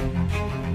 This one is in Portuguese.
Música